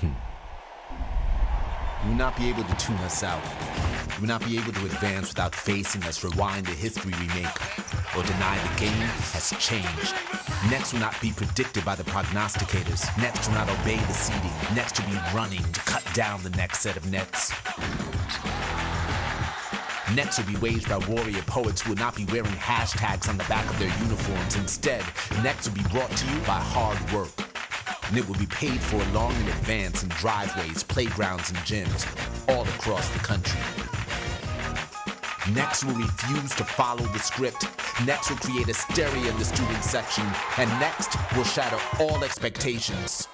Hmm. You will not be able to tune us out. You will not be able to advance without facing us rewind the history we make or deny the game has changed. Next will not be predicted by the prognosticators. Next will not obey the seeding. Next will be running to cut down the next set of nets. Next will be waged by warrior poets who will not be wearing hashtags on the back of their uniforms. Instead, next will be brought to you by hard work. And it will be paid for long in advance in driveways, playgrounds, and gyms all across the country. Next will refuse to follow the script. Next will create hysteria in the student section. And next will shatter all expectations.